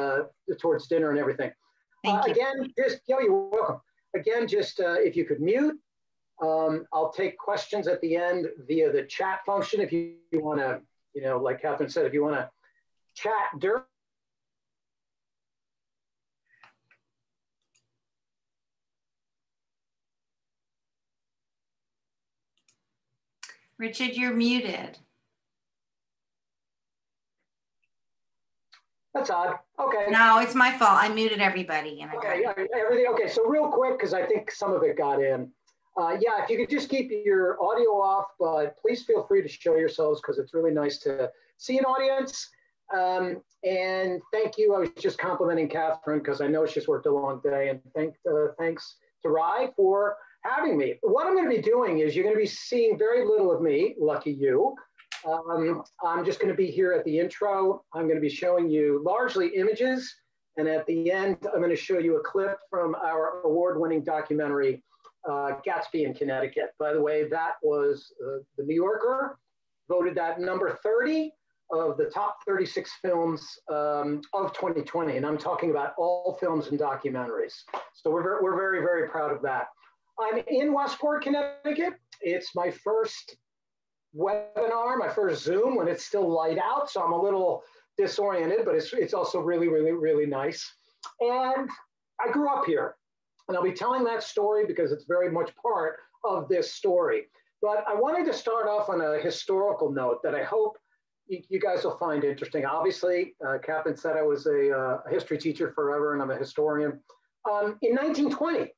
uh, towards dinner and everything. Uh, again, just, yo, you're welcome. Again, just uh, if you could mute, um, I'll take questions at the end via the chat function. If you, you want to, you know, like Catherine said, if you want to chat during Richard, you're muted. That's odd. Okay. No, it's my fault. I muted everybody. And I okay, yeah, everything. Okay, so real quick, because I think some of it got in. Uh, yeah, if you could just keep your audio off, but please feel free to show yourselves because it's really nice to see an audience. Um, and thank you. I was just complimenting Catherine because I know she's worked a long day. And thank, uh, thanks to Rye for having me. What I'm going to be doing is you're going to be seeing very little of me, lucky you. Um, I'm just going to be here at the intro. I'm going to be showing you largely images. And at the end, I'm going to show you a clip from our award-winning documentary, uh, Gatsby in Connecticut. By the way, that was uh, the New Yorker voted that number 30 of the top 36 films um, of 2020. And I'm talking about all films and documentaries. So we're, we're very, very proud of that. I'm in Westport, Connecticut. It's my first webinar, my first Zoom when it's still light out. So I'm a little disoriented, but it's, it's also really, really, really nice. And I grew up here. And I'll be telling that story because it's very much part of this story. But I wanted to start off on a historical note that I hope you, guys will find interesting. Obviously, uh, Catherine said I was a, uh, history teacher forever and I'm a historian. Um, in 1920,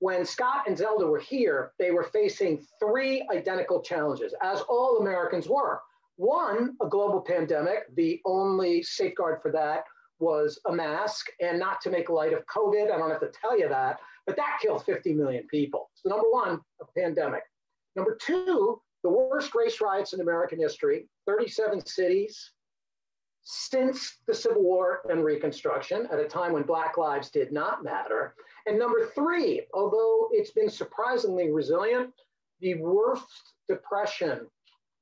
when Scott and Zelda were here, they were facing three identical challenges, as all Americans were. One, a global pandemic. The only safeguard for that was a mask and not to make light of COVID. I don't have to tell you that, but that killed 50 million people. So, number one, a pandemic. Number two, the worst race riots in American history, 37 cities since the Civil War and Reconstruction, at a time when Black lives did not matter. And number three, although it's been surprisingly resilient, the worst depression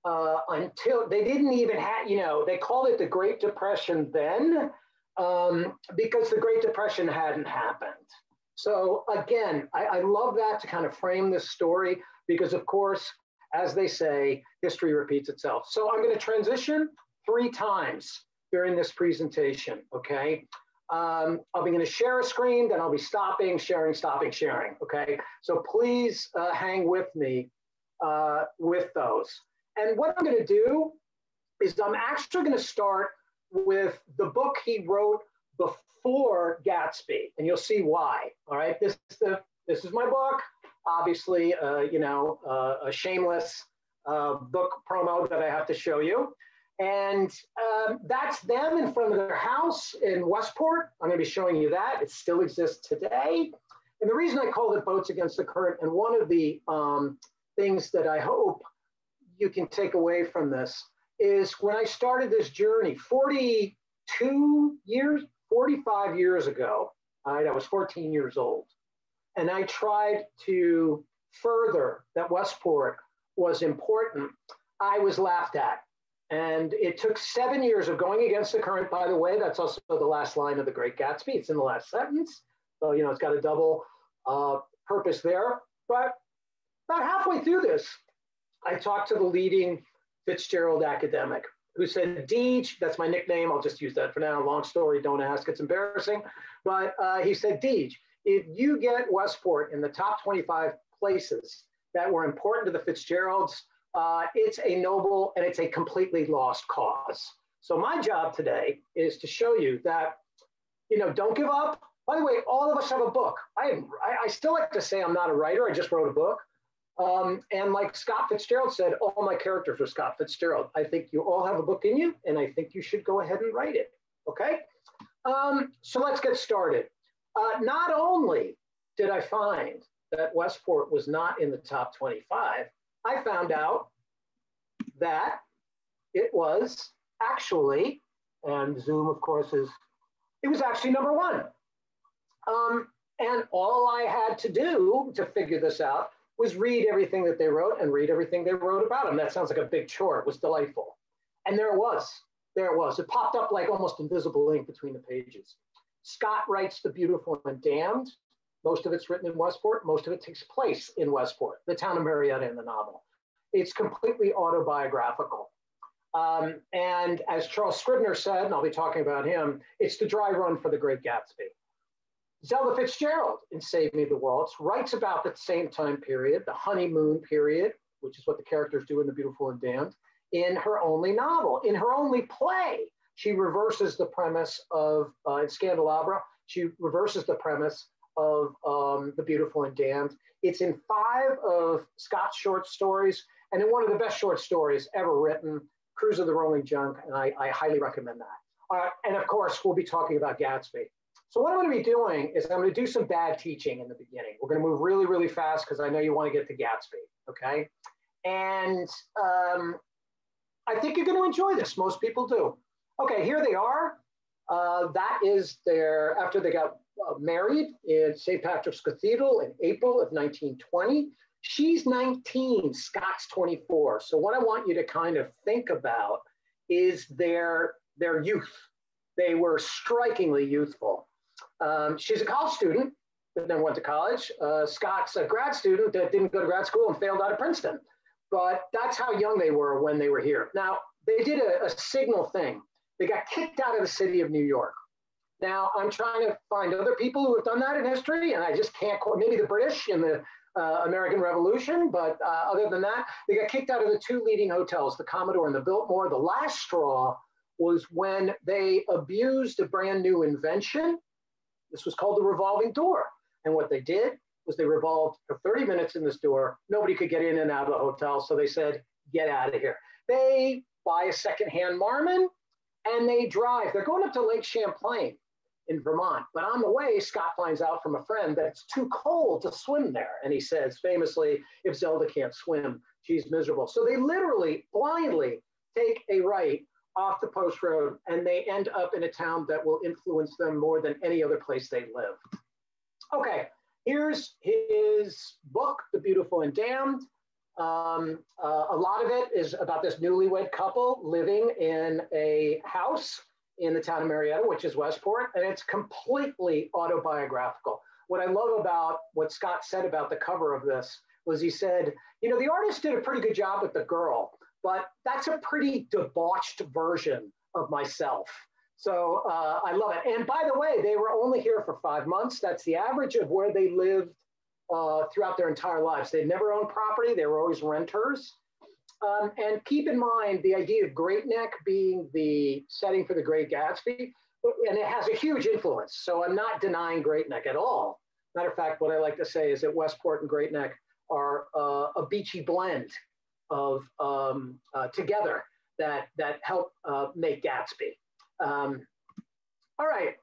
uh, until they didn't even have, you know, they called it the Great Depression then um, because the Great Depression hadn't happened. So again, I, I love that to kind of frame this story because, of course, as they say, history repeats itself. So I'm going to transition three times during this presentation, okay? Um, I'll be going to share a screen, then I'll be stopping, sharing, stopping, sharing. Okay, so please uh, hang with me uh, with those. And what I'm going to do is I'm actually going to start with the book he wrote before Gatsby, and you'll see why. All right, this is the this is my book. Obviously, uh, you know, uh, a shameless uh, book promo that I have to show you. And um, that's them in front of their house in Westport. I'm going to be showing you that. It still exists today. And the reason I called it Boats Against the Current, and one of the um, things that I hope you can take away from this is when I started this journey 42 years, 45 years ago, I was 14 years old. And I tried to further that Westport was important. I was laughed at. And it took seven years of going against the current, by the way. That's also the last line of The Great Gatsby. It's in the last sentence. So, you know, it's got a double uh, purpose there. But about halfway through this, I talked to the leading Fitzgerald academic who said, Deej, that's my nickname. I'll just use that for now. Long story, don't ask. It's embarrassing. But uh, he said, Deej, if you get Westport in the top 25 places that were important to the Fitzgeralds, uh, it's a noble and it's a completely lost cause. So my job today is to show you that, you know, don't give up. By the way, all of us have a book. I, I, I still like to say I'm not a writer. I just wrote a book. Um, and like Scott Fitzgerald said, all my characters are Scott Fitzgerald. I think you all have a book in you, and I think you should go ahead and write it. Okay? Um, so let's get started. Uh, not only did I find that Westport was not in the top 25, I found out that it was actually, and Zoom, of course, is, it was actually number one. Um, and all I had to do to figure this out was read everything that they wrote and read everything they wrote about them. That sounds like a big chore. It was delightful. And there it was. There it was. It popped up like almost invisible ink between the pages. Scott writes The Beautiful and Damned. Most of it's written in Westport. Most of it takes place in Westport, the town of Marietta in the novel. It's completely autobiographical. Um, and as Charles Scribner said, and I'll be talking about him, it's the dry run for the Great Gatsby. Zelda Fitzgerald in Save Me the Waltz writes about the same time period, the honeymoon period, which is what the characters do in The Beautiful and Damned, in her only novel, in her only play. She reverses the premise of, uh, in Scandalabra, she reverses the premise of um, The Beautiful and Damned. It's in five of Scott's short stories, and in one of the best short stories ever written, Cruise of the Rolling Junk, and I, I highly recommend that. Uh, and of course, we'll be talking about Gatsby. So what I'm going to be doing is I'm going to do some bad teaching in the beginning. We're going to move really, really fast because I know you want to get to Gatsby, okay? And um, I think you're going to enjoy this. Most people do. Okay, here they are. Uh, that is their, after they got uh, married in St. Patrick's Cathedral in April of 1920. She's 19, Scott's 24. So what I want you to kind of think about is their, their youth. They were strikingly youthful. Um, she's a college student that never went to college. Uh, Scott's a grad student that didn't go to grad school and failed out of Princeton. But that's how young they were when they were here. Now, they did a, a signal thing. They got kicked out of the city of New York. Now, I'm trying to find other people who have done that in history, and I just can't quote, maybe the British in the uh, American Revolution, but uh, other than that, they got kicked out of the two leading hotels, the Commodore and the Biltmore. The last straw was when they abused a brand new invention. This was called the revolving door. And what they did was they revolved for 30 minutes in this door. Nobody could get in and out of the hotel. So they said, get out of here. They buy a secondhand Marmon and they drive. They're going up to Lake Champlain in Vermont. But on the way, Scott finds out from a friend that it's too cold to swim there. And he says famously, if Zelda can't swim, she's miserable. So they literally blindly take a right off the post road and they end up in a town that will influence them more than any other place they live. Okay, here's his book, The Beautiful and Damned. Um, uh, a lot of it is about this newlywed couple living in a house in the town of Marietta, which is Westport, and it's completely autobiographical. What I love about what Scott said about the cover of this was he said, you know, the artist did a pretty good job with the girl, but that's a pretty debauched version of myself. So uh, I love it. And by the way, they were only here for five months. That's the average of where they lived uh, throughout their entire lives. They never owned property, they were always renters. Um, and keep in mind the idea of Great Neck being the setting for the Great Gatsby, and it has a huge influence. So I'm not denying Great Neck at all. Matter of fact, what I like to say is that Westport and Great Neck are uh, a beachy blend of um, uh, together that that help uh, make Gatsby. Um, all right,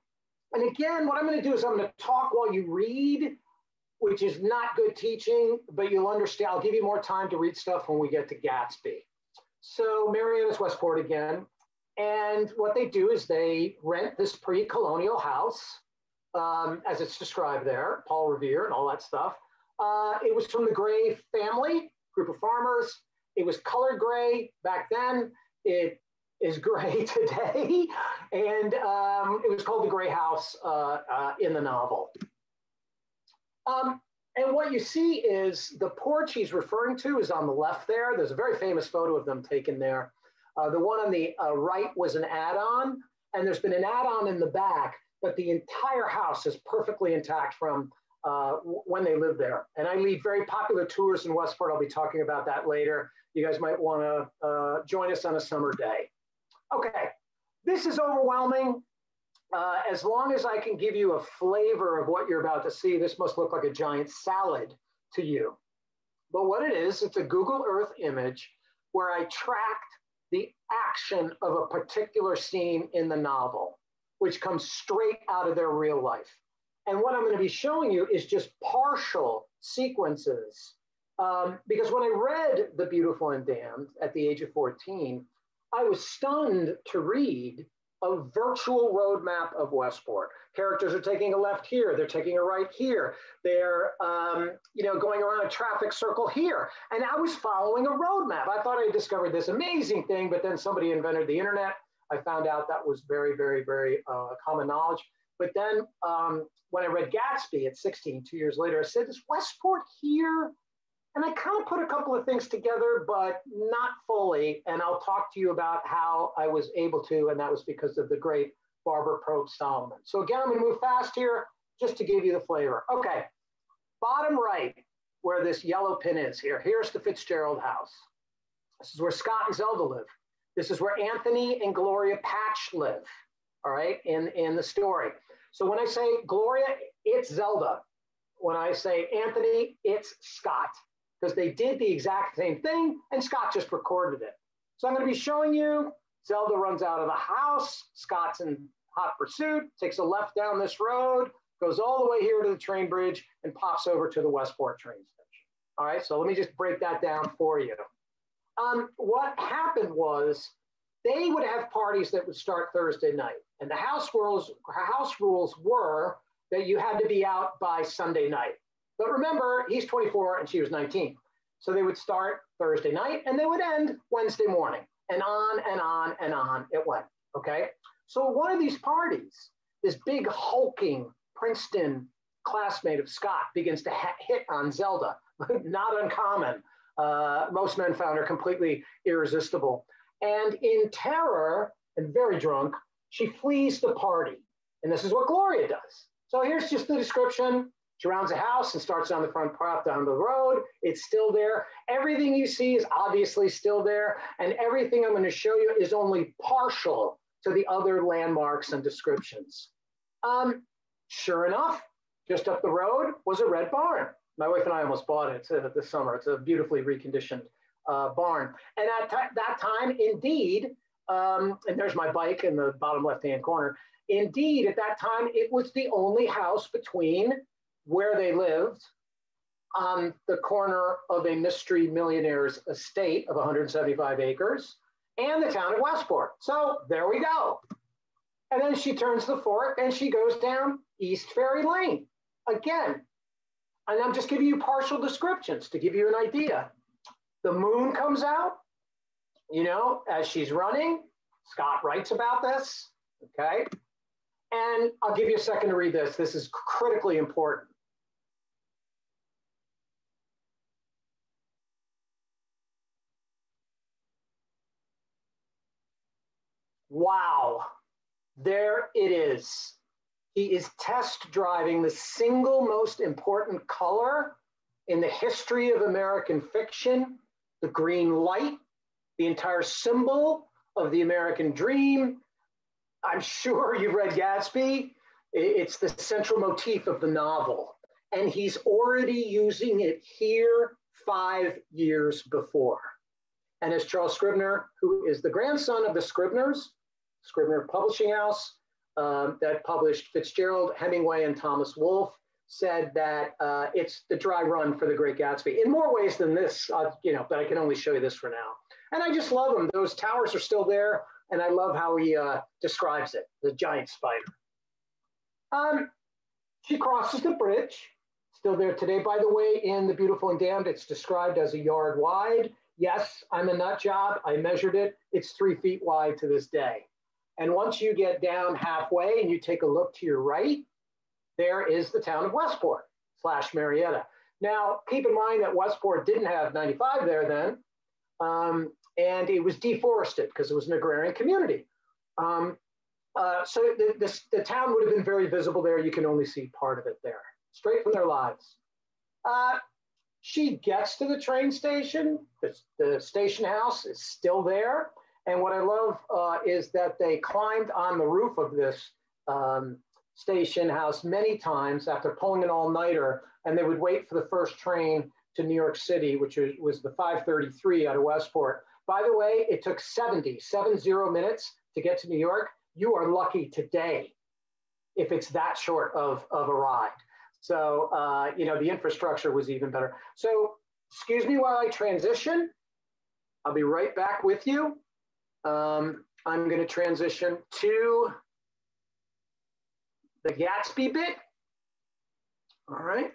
and again, what I'm going to do is I'm going to talk while you read which is not good teaching, but you'll understand. I'll give you more time to read stuff when we get to Gatsby. So Marietta's Westport again. And what they do is they rent this pre-colonial house, um, as it's described there, Paul Revere and all that stuff. Uh, it was from the Gray family, group of farmers. It was colored gray back then. It is gray today. And um, it was called the Gray House uh, uh, in the novel. Um, and what you see is the porch he's referring to is on the left there. There's a very famous photo of them taken there. Uh, the one on the uh, right was an add-on, and there's been an add-on in the back, but the entire house is perfectly intact from uh, when they lived there. And I lead very popular tours in Westport. I'll be talking about that later. You guys might want to uh, join us on a summer day. Okay, this is overwhelming. Uh, as long as I can give you a flavor of what you're about to see, this must look like a giant salad to you. But what it is, it's a Google Earth image where I tracked the action of a particular scene in the novel, which comes straight out of their real life. And what I'm going to be showing you is just partial sequences. Um, because when I read The Beautiful and Damned at the age of 14, I was stunned to read a virtual roadmap of Westport. Characters are taking a left here, they're taking a right here, they're um, you know going around a traffic circle here. And I was following a roadmap. I thought I discovered this amazing thing, but then somebody invented the internet. I found out that was very, very, very uh, common knowledge. But then um, when I read Gatsby at 16, two years later, I said, is Westport here? And I kind of put a couple of things together, but not fully. And I'll talk to you about how I was able to, and that was because of the great Barbara Probst Solomon. So again, I'm gonna move fast here just to give you the flavor. Okay, bottom right, where this yellow pin is here, here's the Fitzgerald house. This is where Scott and Zelda live. This is where Anthony and Gloria Patch live, all right, in, in the story. So when I say Gloria, it's Zelda. When I say Anthony, it's Scott because they did the exact same thing and Scott just recorded it. So I'm going to be showing you Zelda runs out of the house. Scott's in hot pursuit, takes a left down this road, goes all the way here to the train bridge and pops over to the Westport train station. All right, so let me just break that down for you. Um, what happened was they would have parties that would start Thursday night. And the house rules, house rules were that you had to be out by Sunday night. But remember, he's 24 and she was 19. So they would start Thursday night and they would end Wednesday morning. And on and on and on it went. Okay. So one of these parties, this big hulking Princeton classmate of Scott begins to ha- hit on Zelda. Not uncommon. Uh, most men found her completely irresistible. And in terror and very drunk, she flees the party. And this is what Gloria does. So here's just the description. She rounds a house and starts down the front path down the road. It's still there. Everything you see is obviously still there. And everything I'm going to show you is only partial to the other landmarks and descriptions. Um, sure enough, just up the road was a red barn. My wife and I almost bought it uh, this summer. It's a beautifully reconditioned uh, barn. And at that time, indeed, um, and there's my bike in the bottom left-hand corner. Indeed, at that time, it was the only house between where they lived on the corner of a mystery millionaire's estate of 175 acres and the town of Westport. So there we go. And then she turns the fork and she goes down East Ferry Lane. Again, and I'm just giving you partial descriptions to give you an idea. The moon comes out, you know, as she's running. Scott writes about this, okay? And I'll give you a second to read this. This is critically important. Wow, there it is. He is test driving the single most important color in the history of American fiction, the green light, the entire symbol of the American dream. I'm sure you've read Gatsby. It's the central motif of the novel. And he's already using it here five years before. And as Charles Scribner, who is the grandson of the Scribners, Scribner Publishing House, um, that published Fitzgerald, Hemingway, and Thomas Wolfe, said that uh, it's the dry run for the Great Gatsby in more ways than this, uh, you know, but I can only show you this for now. And I just love them. Those towers are still there, and I love how he uh, describes it, the giant spider. Um, she crosses the bridge, still there today. By the way, in The Beautiful and Damned, it's described as a yard wide. Yes, I'm a nut job. I measured it. It's three feet wide to this day. And once you get down halfway and you take a look to your right, there is the town of Westport slash Marietta. Now, keep in mind that Westport didn't have 95 there then, um, and it was deforested because it was an agrarian community. Um, uh, so the, the, the, town would have been very visible there. You can only see part of it there, straight from their lives. Uh, she gets to the train station. The, the, station house is still there. And what I love uh, is that they climbed on the roof of this um, station house many times after pulling an all-nighter, and they would wait for the first train to New York City, which was the 533 out of Westport. By the way, it took 70, 70 minutes to get to New York. You are lucky today if it's that short of, of a ride. So, uh, you know, the infrastructure was even better. So, excuse me while I transition. I'll be right back with you. Um, I'm going to transition to the Gatsby bit. All right.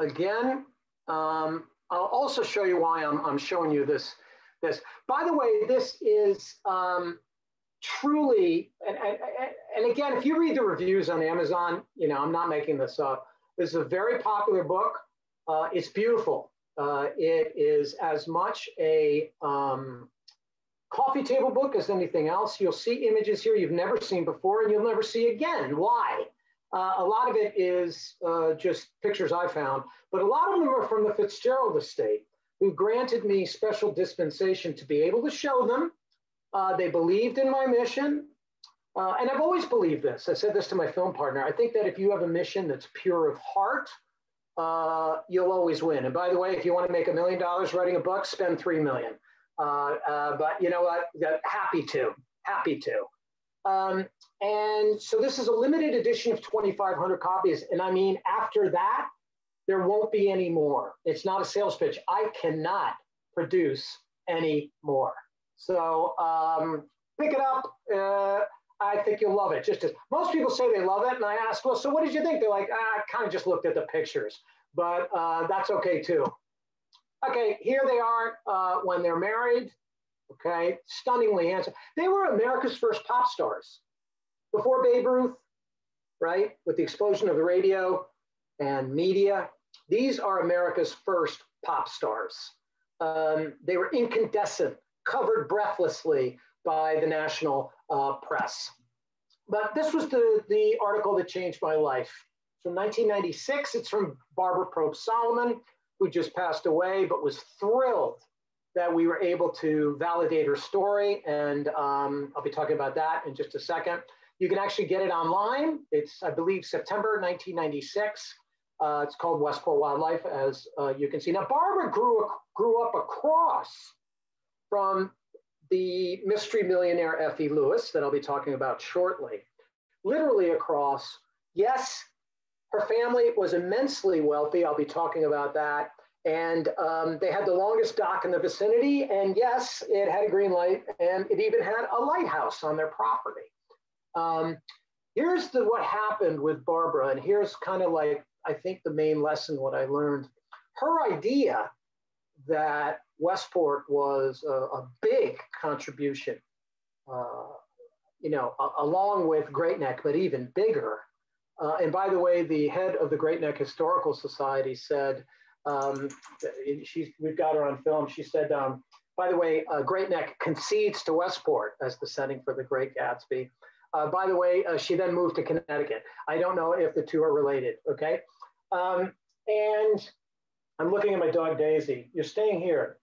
Again, um, I'll also show you why I'm, I'm showing you this, this. By the way, this is um, truly, and, and, and again, if you read the reviews on Amazon, you know, I'm not making this up. This is a very popular book. Uh, it's beautiful. Uh, it is as much a um, coffee table book as anything else. You'll see images here you've never seen before and you'll never see again. Why? Uh, a lot of it is uh, just pictures I found, but a lot of them are from the Fitzgerald estate, who granted me special dispensation to be able to show them. Uh, they believed in my mission. Uh, and I've always believed this. I said this to my film partner. I think that if you have a mission that's pure of heart, uh, you'll always win. And by the way, if you want to make a million dollars writing a book, spend three million. Uh, uh, but you know what? Happy to, happy to. Um, and so this is a limited edition of 2,500 copies. And I mean, after that, there won't be any more. It's not a sales pitch. I cannot produce any more. So um, pick it up. Uh, I think you'll love it. Just as most people say they love it, and I ask, well, so what did you think? They're like, ah, I kind of just looked at the pictures, but uh, that's okay too. Okay, here they are uh, when they're married. Okay, stunningly handsome. They were America's first pop stars before Babe Ruth, right? With the explosion of the radio and media, these are America's first pop stars. Um, they were incandescent, covered breathlessly by the national uh, press. But this was the, the article that changed my life. From 1996, it's from Barbara Probst Solomon, who just passed away, but was thrilled that we were able to validate her story. And um, I'll be talking about that in just a second. You can actually get it online. It's, I believe, September 1996. Uh, it's called Westport Wildlife, as uh, you can see. Now, Barbara grew, grew up across from the mystery millionaire F.E. Lewis, that I'll be talking about shortly, literally across. Yes, her family was immensely wealthy. I'll be talking about that. And um, they had the longest dock in the vicinity. And yes, it had a green light and it even had a lighthouse on their property. Um, here's the, what happened with Barbara. And here's kind of like, I think the main lesson, what I learned. Her idea that Westport was a, a big contribution, uh, you know, a, along with Great Neck, but even bigger. Uh, and by the way, the head of the Great Neck Historical Society said, um, she's, we've got her on film. She said, um, by the way, uh, Great Neck concedes to Westport as the setting for the Great Gatsby. Uh, by the way, uh, she then moved to Connecticut. I don't know if the two are related, okay? Um, and I'm looking at my dog Daisy. You're staying here.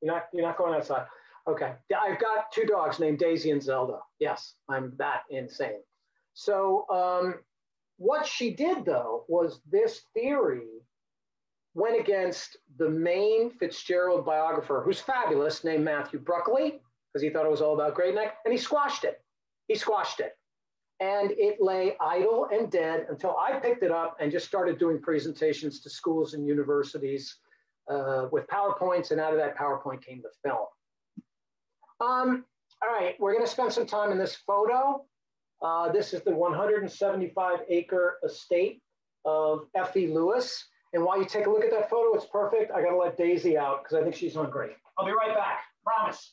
You're not, you're not going outside. Okay. I've got two dogs named Daisy and Zelda. Yes, I'm that insane. So um, what she did though was this theory went against the main Fitzgerald biographer, who's fabulous, named Matthew Bruccoli, because he thought it was all about Great Neck, and he squashed it. He squashed it. And it lay idle and dead until I picked it up and just started doing presentations to schools and universities uh, with PowerPoints, and out of that PowerPoint came the film. Um, all right, we're going to spend some time in this photo. Uh, this is the 175 acre estate of F.E. Lewis. And while you take a look at that photo, it's perfect. I got to let Daisy out because I think she's hungry. I'll be right back. Promise.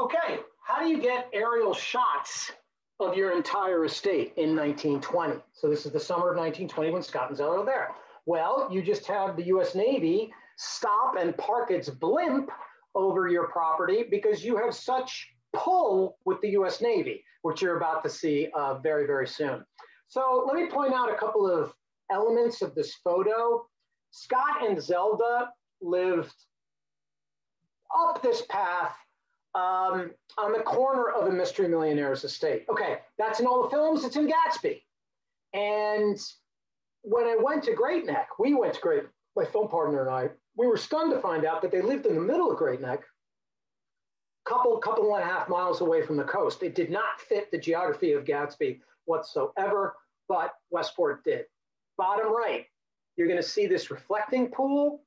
Okay, how do you get aerial shots of your entire estate in 1920? So this is the summer of 1920 when Scott and Zelda are there. Well, you just have the US Navy stop and park its blimp over your property because you have such pull with the US Navy, which you're about to see uh, very, very soon. So let me point out a couple of elements of this photo. Scott and Zelda lived up this path um, on the corner of a Mystery Millionaire's estate. Okay, that's in all the films, it's in Gatsby. And when I went to Great Neck, we went to Great, my film partner and I, we were stunned to find out that they lived in the middle of Great Neck, couple, couple and a half miles away from the coast. It did not fit the geography of Gatsby whatsoever, but Westport did. Bottom right, you're gonna see this reflecting pool.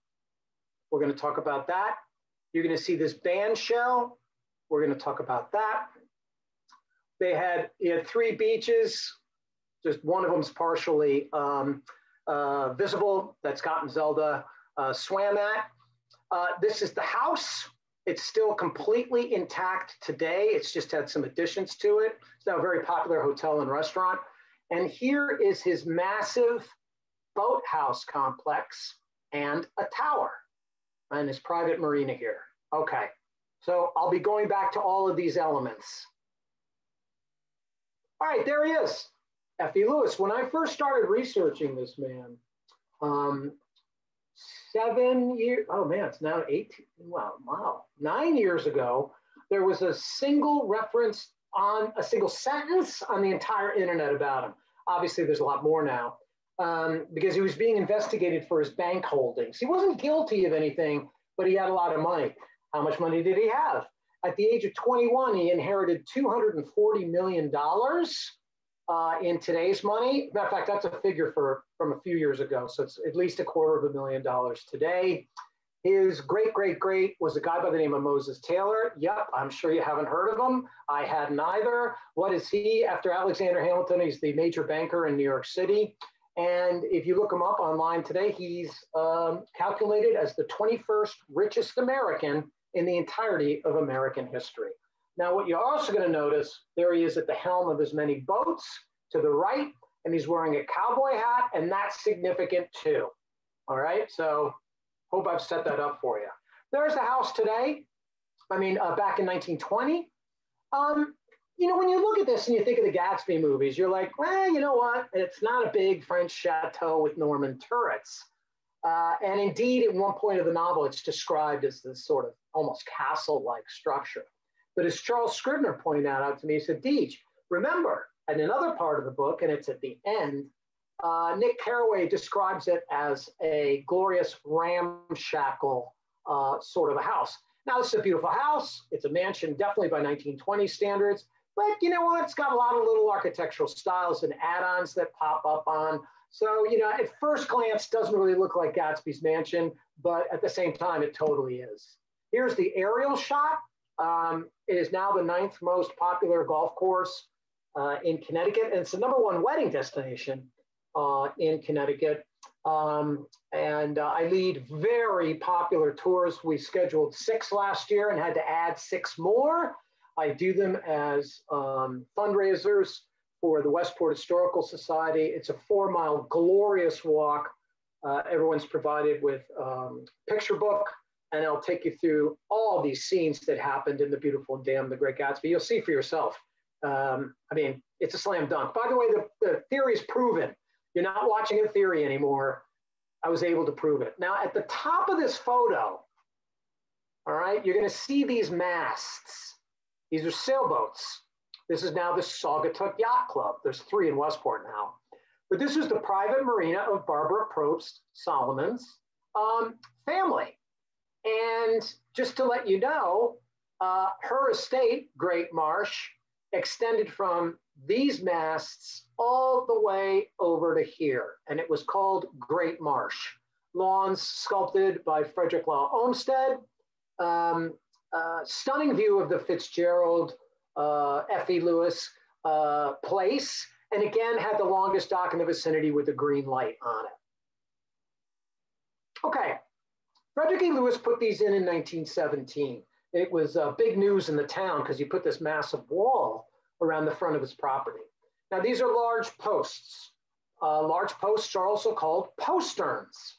We're gonna talk about that. You're gonna see this band shell. We're going to talk about that. They had, you had three beaches, Just one of them's partially um, uh, visible that's Scott and Zelda uh, swam at. Uh, this is the house. It's still completely intact today. It's just had some additions to it. It's now a very popular hotel and restaurant. And here is his massive boathouse complex and a tower and his private marina here. Okay, so I'll be going back to all of these elements. All right, there he is, F.E. Lewis. When I first started researching this man, um, seven years, oh man, it's now 18, wow, wow, nine years ago, there was a single reference on a single sentence on the entire internet about him. Obviously, there's a lot more now um, because he was being investigated for his bank holdings. He wasn't guilty of anything, but he had a lot of money. How much money did he have? At the age of 21, he inherited $240 million uh, in today's money. Matter of fact, that's a figure for from a few years ago. So it's at least a quarter of a million dollars today. His great, great, great was a guy by the name of Moses Taylor. Yep, I'm sure you haven't heard of him. I hadn't either. What is he? After Alexander Hamilton, he's the major banker in New York City. And if you look him up online today, he's um, calculated as the 21st richest American in the entirety of American history. Now, what you're also going to notice, there he is at the helm of his many boats to the right, and he's wearing a cowboy hat, and that's significant too. All right, so Hope I've set that up for you. There's the house today. I mean, uh, back in 1920. Um, you know, when you look at this and you think of the Gatsby movies, you're like, well, you know what? It's not a big French chateau with Norman turrets. Uh, and indeed, at one point of the novel, it's described as this sort of almost castle like structure. But as Charles Scribner pointed out to me, he said, Deej, remember, in another part of the book, and it's at the end, uh, Nick Carraway describes it as a glorious ramshackle uh, sort of a house. Now, this is a beautiful house. It's a mansion, definitely by 1920 standards. But you know what? It's got a lot of little architectural styles and add-ons that pop up on. So, you know, at first glance, doesn't really look like Gatsby's mansion, but at the same time, it totally is. Here's the aerial shot. Um, it is now the ninth most popular golf course uh, in Connecticut, and it's the number one wedding destination uh, in Connecticut. Um, and uh, I lead very popular tours. We scheduled six last year and had to add six more. I do them as um, fundraisers for the Westport Historical Society. It's a four mile glorious walk. Uh, everyone's provided with um, picture book, and I'll take you through all these scenes that happened in the beautiful dam, The Great Gatsby. You'll see for yourself. Um, I mean, it's a slam dunk. By the way, the, the theory is proven. You're not watching a theory anymore. I was able to prove it. Now, at the top of this photo, all right, you're going to see these masts. These are sailboats. This is now the Saugatuck Yacht Club. There's three in Westport now. But this is the private marina of Barbara Probst Solomon's um, family. And just to let you know, uh, her estate, Great Marsh, extended from these masts all the way over to here. And it was called Great Marsh. Lawns sculpted by Frederick Law Olmsted. Um, uh, stunning view of the Fitzgerald uh. Lewis uh, place. And again, had the longest dock in the vicinity with a green light on it. Okay, Frederick E. Lewis put these in in 1917. It was uh, big news in the town because he put this massive wall around the front of his property. Now, these are large posts. Uh, large posts are also called posterns.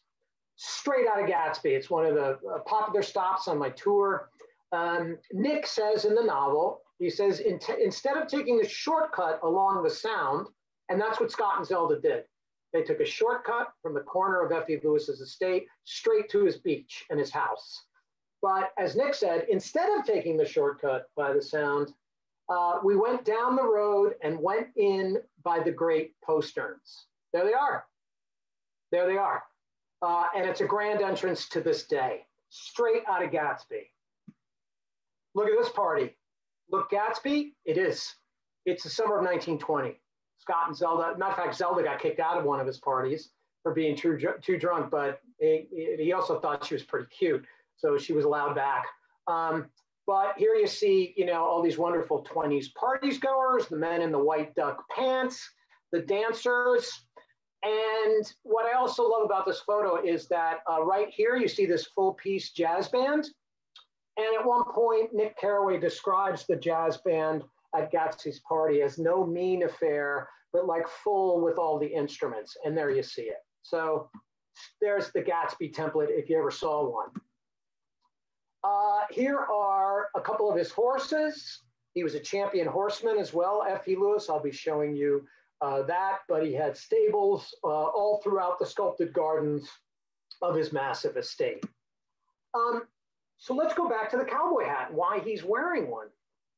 Straight out of Gatsby. It's one of the uh, popular stops on my tour. Um, Nick says in the novel, he says, in instead of taking the shortcut along the sound, and that's what Scott and Zelda did. They took a shortcut from the corner of F.E. Lewis's estate straight to his beach and his house. But as Nick said, instead of taking the shortcut by the sound, uh, we went down the road and went in by the great posterns. There they are. There they are. Uh, and it's a grand entrance to this day, straight out of Gatsby. Look at this party. Look, Gatsby, it is. It's the summer of 1920. Scott and Zelda, matter of fact, Zelda got kicked out of one of his parties for being too, too drunk, but he, he also thought she was pretty cute. So she was allowed back. Um, but here you see, you know, all these wonderful 20s parties goers, the men in the white duck pants, the dancers. And what I also love about this photo is that uh, right here, you see this full piece jazz band. And at one point, Nick Carraway describes the jazz band at Gatsby's party as no mean affair, but like full with all the instruments. And there you see it. So there's the Gatsby template if you ever saw one. Uh, here are a couple of his horses. He was a champion horseman as well, F.E. Lewis. I'll be showing you uh, that, but he had stables uh, all throughout the sculpted gardens of his massive estate. Um, so let's go back to the cowboy hat why he's wearing one.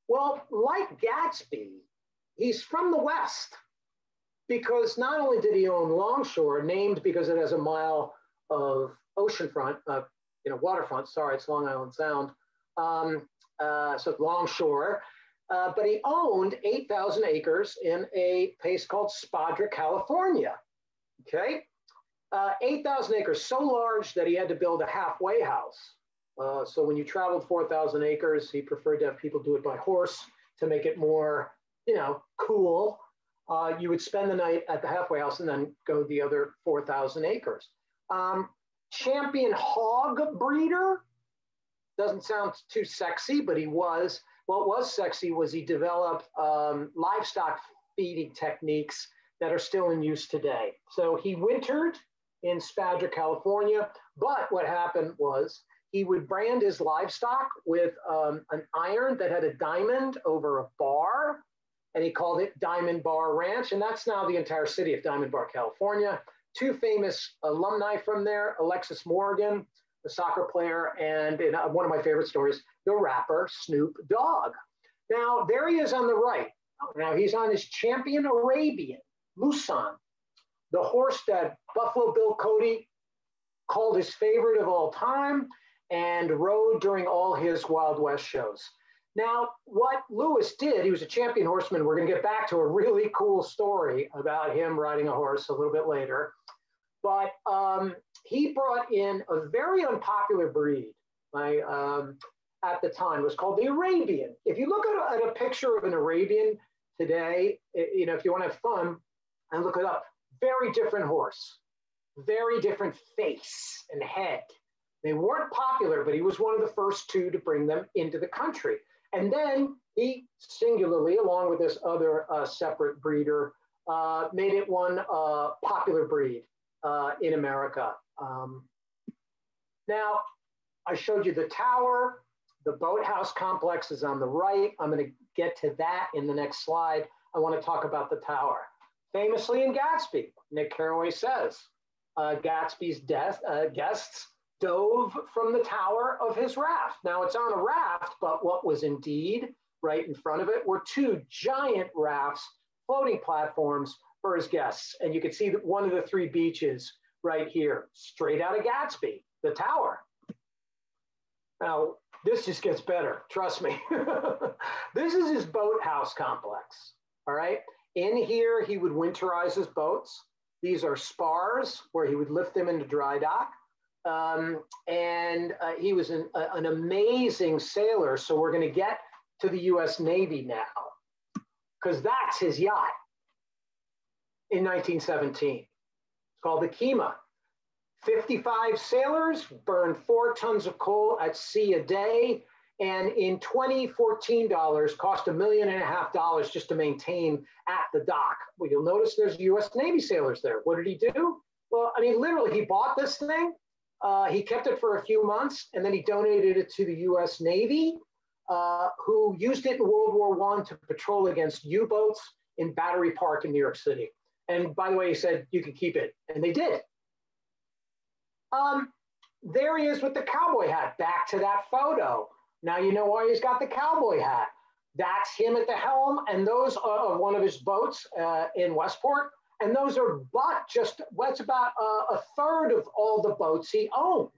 Well, like Gatsby, he's from the West because not only did he own Longshore, named because it has a mile of oceanfront, uh, you know, waterfront, sorry, it's Long Island Sound. Um, uh, so Longshore, uh, but he owned 8,000 acres in a place called Spadra, California. Okay, uh, 8,000 acres, so large that he had to build a halfway house. Uh, so when you traveled 4,000 acres, he preferred to have people do it by horse to make it more, you know, cool. Uh, you would spend the night at the halfway house and then go the other 4,000 acres. Um, champion hog breeder doesn't sound too sexy, but he was. What was sexy was he developed um, livestock feeding techniques that are still in use today. So he wintered in Spadra, California, but what happened was he would brand his livestock with um, an iron that had a diamond over a bar, and he called it Diamond Bar Ranch. And that's now the entire city of Diamond Bar, California. Two famous alumni from there Alexis Morgan, the soccer player, and in uh, one of my favorite stories, the rapper Snoop Dogg. Now, there he is on the right. Now, he's on his champion Arabian, Musan, the horse that Buffalo Bill Cody called his favorite of all time and rode during all his Wild West shows. Now, what Lewis did, he was a champion horseman. We're going to get back to a really cool story about him riding a horse a little bit later. But um, he brought in a very unpopular breed um, at the time. It was called the Arabian. If you look at a, at a picture of an Arabian today, you know, if you want to have fun and look it up, very different horse, very different face and head. They weren't popular, but he was one of the first two to bring them into the country. And then he singularly, along with this other uh, separate breeder, uh, made it one uh, popular breed uh, in America. Um, now, I showed you the tower. The boathouse complex is on the right. I'm going to get to that in the next slide. I want to talk about the tower. Famously in Gatsby, Nick Carraway says, uh, Gatsby's death, uh, guests dove from the tower of his raft. Now it's on a raft, but what was indeed right in front of it were two giant rafts, floating platforms for his guests. And you can see that one of the three beaches right here, straight out of Gatsby, the tower. Now, this just gets better, trust me. this is his boathouse complex, all right? In here, he would winterize his boats. These are spars where he would lift them into dry dock. Um, and uh, he was an, a, an amazing sailor. So we're going to get to the US Navy now, because that's his yacht in 1917. It's called the Kima. 55 sailors burned four tons of coal at sea a day. And in 2014 dollars, cost a million and a half dollars just to maintain at the dock. Well, you'll notice there's US Navy sailors there. What did he do? Well, I mean, literally, he bought this thing uh, he kept it for a few months and then he donated it to the US Navy, uh, who used it in World War I to patrol against U boats in Battery Park in New York City. And by the way, he said, you can keep it. And they did. Um, there he is with the cowboy hat. Back to that photo. Now you know why he's got the cowboy hat. That's him at the helm, and those are one of his boats uh, in Westport. And those are but just what's about a, a third of all the boats he owned.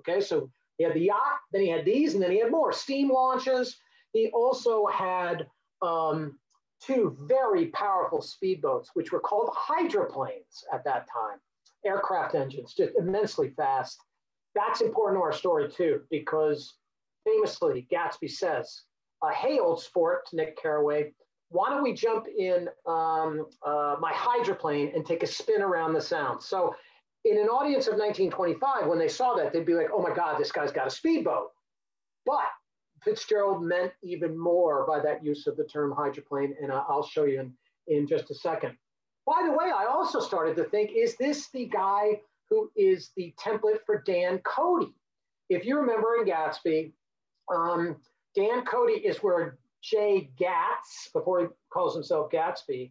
Okay, so he had the yacht, then he had these, and then he had more steam launches. He also had um, two very powerful speedboats, which were called hydroplanes at that time, aircraft engines, just immensely fast. That's important to our story too, because famously, Gatsby says, uh, "Hey, old sport," to Nick Carraway, why don't we jump in um, uh, my hydroplane and take a spin around the sound? So in an audience of 1925, when they saw that, they'd be like, oh my God, this guy's got a speedboat. But Fitzgerald meant even more by that use of the term hydroplane, and I'll show you in, in just a second. By the way, I also started to think, is this the guy who is the template for Dan Cody? If you remember in Gatsby, um, Dan Cody is where Jay Gatz, before he calls himself Gatsby,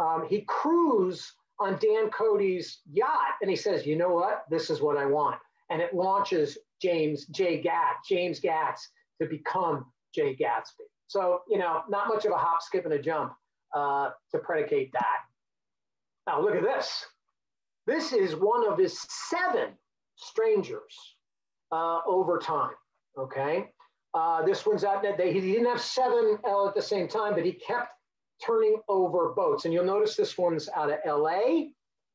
um, he crews on Dan Cody's yacht and he says, you know what? This is what I want. And it launches James Jay Gatz, James Gatz to become Jay Gatsby. So, you know, not much of a hop, skip, and a jump uh, to predicate that. Now, look at this. This is one of his seven strangers uh, over time. Okay. Uh, this one's out. He didn't have seven L at the same time, but he kept turning over boats. And you'll notice this one's out of LA.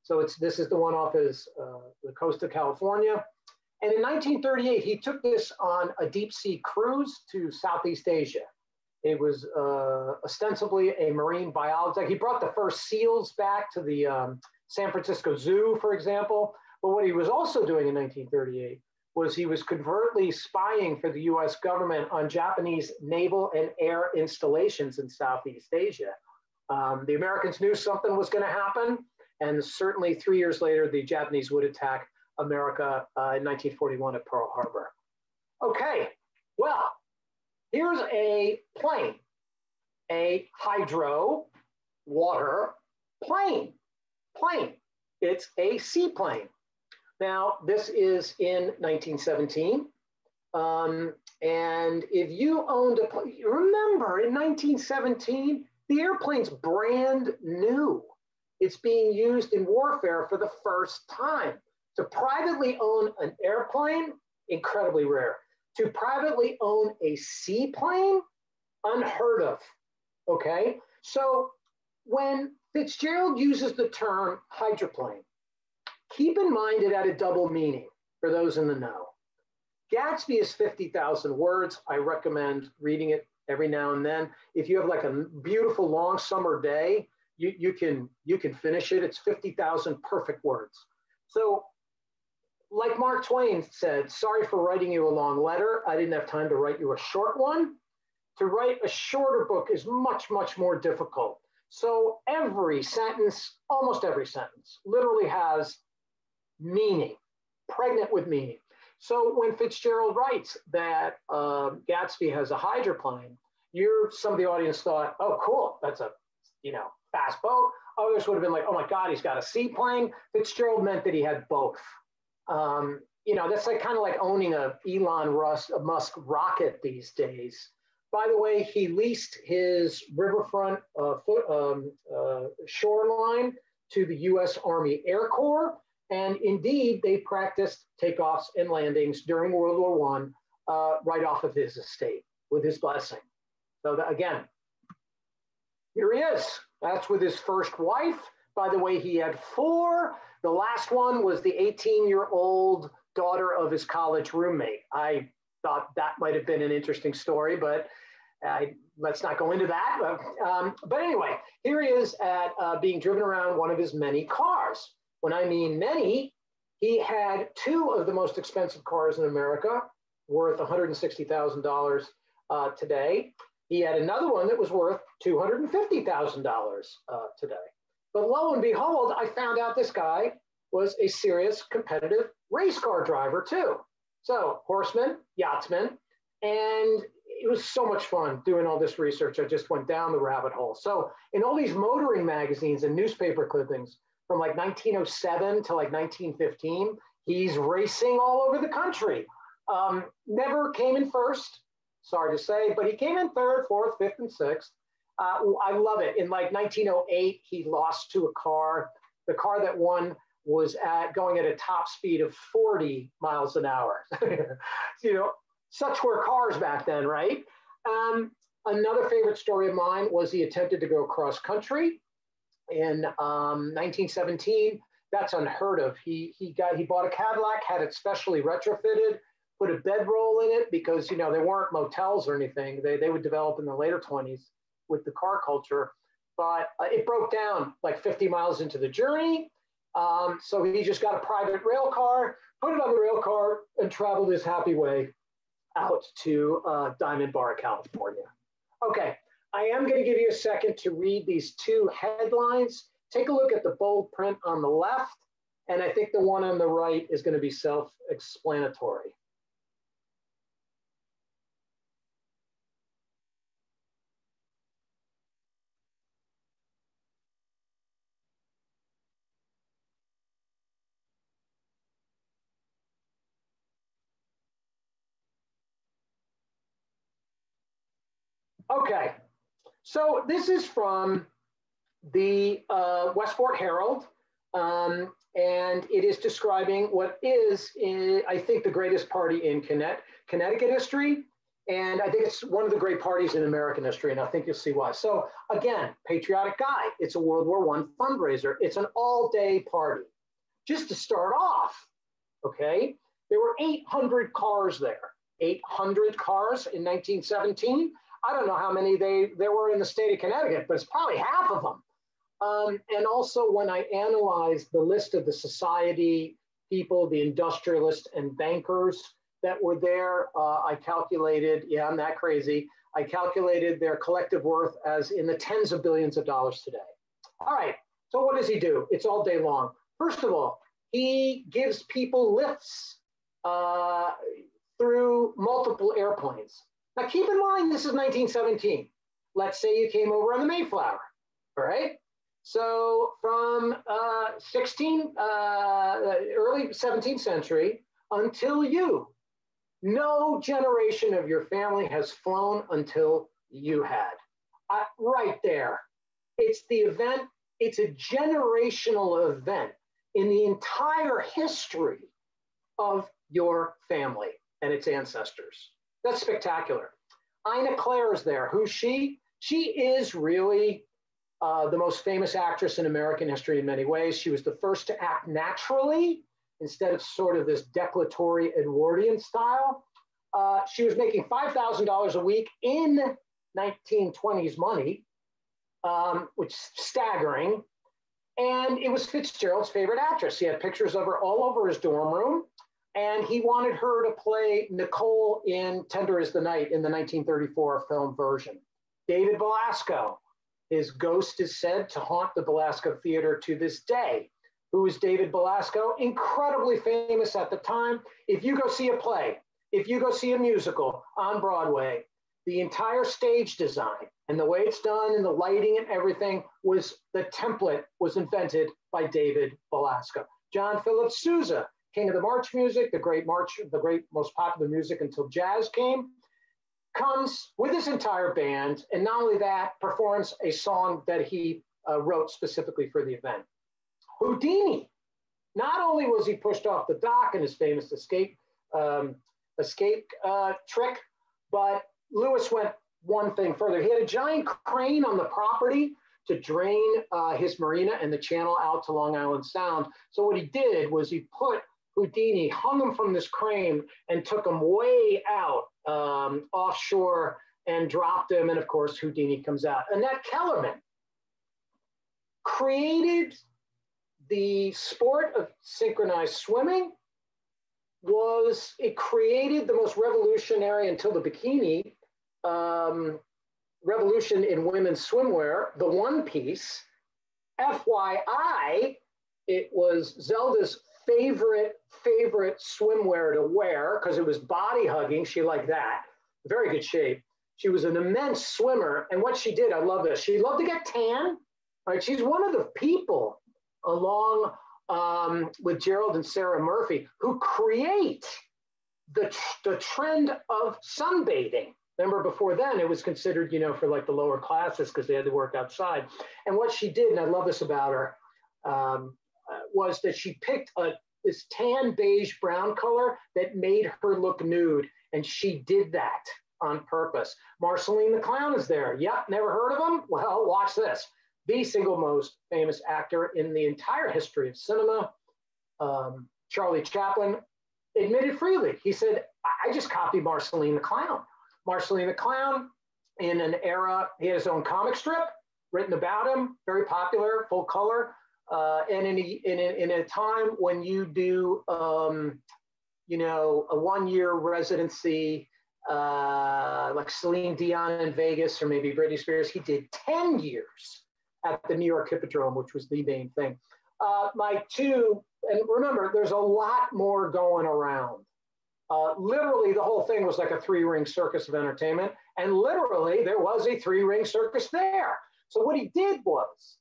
So it's this is the one off his uh, the coast of California. And in 1938, he took this on a deep sea cruise to Southeast Asia. It was uh, ostensibly a marine biologist. He brought the first seals back to the um, San Francisco Zoo, for example. But what he was also doing in 1938 was he was covertly spying for the US government on Japanese naval and air installations in Southeast Asia. Um, the Americans knew something was going to happen, and certainly three years later, the Japanese would attack America uh, in 1941 at Pearl Harbor. Okay, well, here's a plane, a hydro water plane, plane. It's a seaplane. Now, this is in 1917. Um, and if you owned a plane, remember in 1917, the airplane's brand new. It's being used in warfare for the first time. To privately own an airplane, incredibly rare. To privately own a seaplane, unheard of. Okay? So when Fitzgerald uses the term hydroplane, keep in mind it had a double meaning for those in the know. Gatsby is 50,000 words. I recommend reading it every now and then. If you have like a beautiful long summer day, you, you can you can finish it. It's 50,000 perfect words. So like Mark Twain said, sorry for writing you a long letter. I didn't have time to write you a short one. To write a shorter book is much, much more difficult. So every sentence, almost every sentence, literally has meaning, pregnant with meaning. So when Fitzgerald writes that uh, Gatsby has a hydroplane, you're some of the audience thought, oh, cool, that's a you know fast boat. Others would have been like, oh my God, he's got a seaplane. Fitzgerald meant that he had both. Um, you know, that's like kind of like owning a Elon Russ, a Musk rocket these days. By the way, he leased his riverfront uh, foot, um, uh, shoreline to the U.S. Army Air Corps, and indeed, they practiced takeoffs and landings during World War One uh, right off of his estate with his blessing. So that, again, here he is. That's with his first wife. By the way, he had four. The last one was the 18 year old daughter of his college roommate. I thought that might have been an interesting story, but I, let's not go into that. But, um, but anyway, here he is at uh, being driven around one of his many cars. When I mean many, he had two of the most expensive cars in America, worth $160,000 uh, today. He had another one that was worth $250,000 uh, today. But lo and behold, I found out this guy was a serious competitive race car driver too. So, horseman, yachtsman, and it was so much fun doing all this research. I just went down the rabbit hole. So, in all these motoring magazines and newspaper clippings, from like 1907 to like 1915. He's racing all over the country. Um, never came in first, sorry to say, but he came in third, fourth, fifth, and sixth. Uh, I love it. In like 1908, he lost to a car. The car that won was at going at a top speed of 40 miles an hour. you know, such were cars back then, right? Um, another favorite story of mine was he attempted to go cross country in um, 1917. That's unheard of. He he got he bought a Cadillac, had it specially retrofitted, put a bedroll in it because you know there weren't motels or anything. They they would develop in the later 20s. with the car culture, but uh, it broke down like 50 miles into the journey. Um, so he just got a private rail car, put it on the rail car, and traveled his happy way out to uh, Diamond Bar, California. Okay, I am going to give you a second to read these two headlines. Take a look at the bold print on the left, and I think the one on the right is going to be self explanatory. Okay, so this is from the uh, Westport Herald, um, and it is describing what is, in, I think, the greatest party in Connecticut history. And I think it's one of the great parties in American history, and I think you'll see why. So again, patriotic guy. It's a World War One fundraiser. It's an all-day party. Just to start off, okay, there were 800 cars there. 800 cars in 1917. I don't know how many they there were in the state of Connecticut, but it's probably half of them. Um, and also, when I analyzed the list of the society people, the industrialists and bankers that were there, uh, I calculated, yeah, I'm that crazy. I calculated their collective worth as in the tens of billions of dollars today. All right, so what does he do? It's all day long. First of all, he gives people lifts uh, through multiple airplanes. Now, keep in mind, this is 1917. Let's say you came over on the Mayflower, all right? So from uh, 16, uh, early 17th century until you, no generation of your family has flown until you had. Uh, right there. It's the event, it's a generational event in the entire history of your family and its ancestors. That's spectacular. Ina Claire is there. Who's she? She is really uh, the most famous actress in American history in many ways. She was the first to act naturally instead of sort of this declaratory Edwardian style. Uh, she was making $5,000 a week in 1920s money, um, which is staggering. And it was Fitzgerald's favorite actress. He had pictures of her all over his dorm room and he wanted her to play Nicole in Tender is the Night in the 1934 film version. David Belasco, his ghost is said to haunt the Belasco Theater to this day. Who is David Belasco? Incredibly famous at the time. If you go see a play, if you go see a musical on Broadway, the entire stage design and the way it's done and the lighting and everything was the template was invented by David Belasco. John Philip Sousa king of the march music, the great march, the great most popular music until jazz came, comes with his entire band, and not only that, performs a song that he uh, wrote specifically for the event. Houdini, not only was he pushed off the dock in his famous escape um, escape uh, trick, but Lewis went one thing further. He had a giant crane on the property to drain uh, his marina and the channel out to Long Island Sound. So what he did was he put Houdini hung him from this crane and took him way out um, offshore and dropped him. And of course, Houdini comes out. Annette Kellerman created the sport of synchronized swimming was it created the most revolutionary until the bikini um, revolution in women's swimwear, the one piece. FYI, it was Zelda's favorite, favorite swimwear to wear because it was body hugging. She liked that. Very good shape. She was an immense swimmer. And what she did, I love this. She loved to get tan. Right? She's one of the people along um, with Gerald and Sarah Murphy who create the, the trend of sunbathing. Remember, before then, it was considered, you know, for like the lower classes because they had to work outside. And what she did, and I love this about her, um, was that she picked a this tan beige brown color that made her look nude, and she did that on purpose. Marceline the Clown is there. Yep, never heard of him? Well, watch this. The single most famous actor in the entire history of cinema, um, Charlie Chaplin, admitted freely. He said, I just copied Marceline the Clown. Marceline the Clown in an era, he had his own comic strip written about him, very popular, full color. Uh, and in a, in, a, in a time when you do, um, you know, a one year residency, uh, like Celine Dion in Vegas or maybe Britney Spears, he did 10 years at the New York Hippodrome, which was the main thing. Uh, my two, and remember, there's a lot more going around. Uh, literally, the whole thing was like a three ring circus of entertainment. And literally, there was a three ring circus there. So, what he did was,